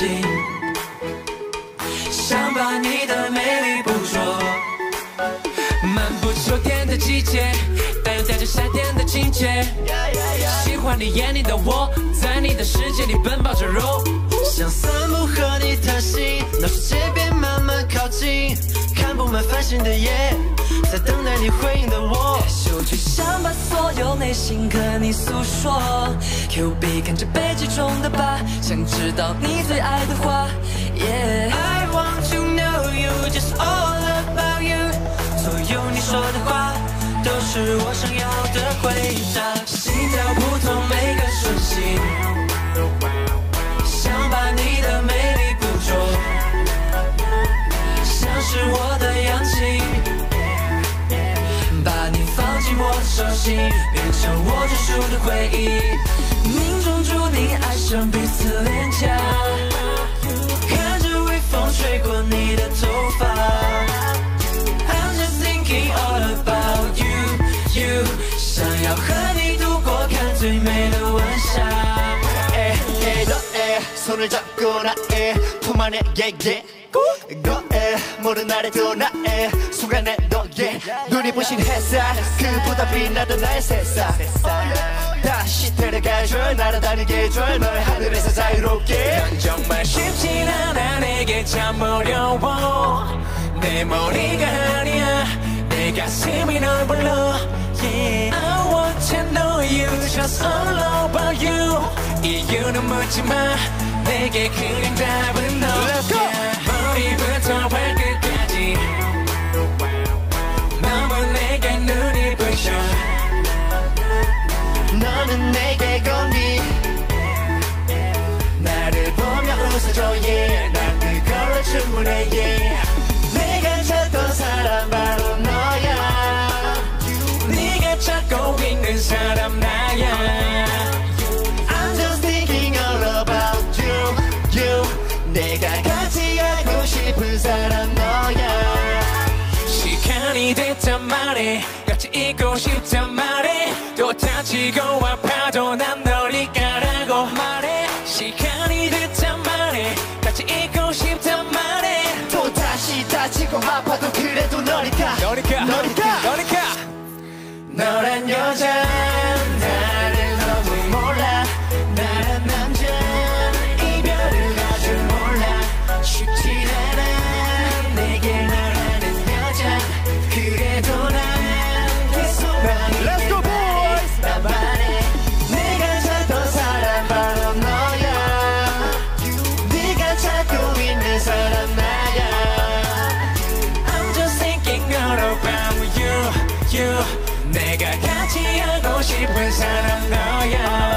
心，想把你的美丽捕捉。漫步秋天的季节，但又带着夏天的情节。喜欢你眼里的我，在你的世界里奔跑着看布满繁星的夜，在等待你回应的我。嗅去想把所有内心跟你诉说。Q B 看着背脊中的疤，想知道你最爱的话。Yeah。I want to know you, just all about you。所有你说的话，都是我想要的回答。我的手心，变成我专属的回忆。命中注定爱上彼此脸颊，看着微风吹过你的头发。I'm just thinking all about you, you。想要和你度过看最美的晚霞。 에, 에, 너의 손을 잡고 나의 품 안에 yeah, yeah. 너의 모든 날에도 나의 순간에 너의 눈이 부신 햇살. 그보다 빛나던 나의 새싹. 다시 데려가줘 날아다니게 해줘 너의 하늘에서 자유롭게. 난 정말 쉽진 않아 내게 참 어려워. 내 머리가 아니야. 내 가슴이 널 불러. Yeah I want to know you. Just all about you. 이유는 묻지 마. 내게 그냥 답은 Let's go! 같이 하고 싶은 사람 너야. 시간이 됐단 말해 같이 있고 싶단 말해 또 다치고 아파도 my brother. 차지하고 싶은 사람 너야.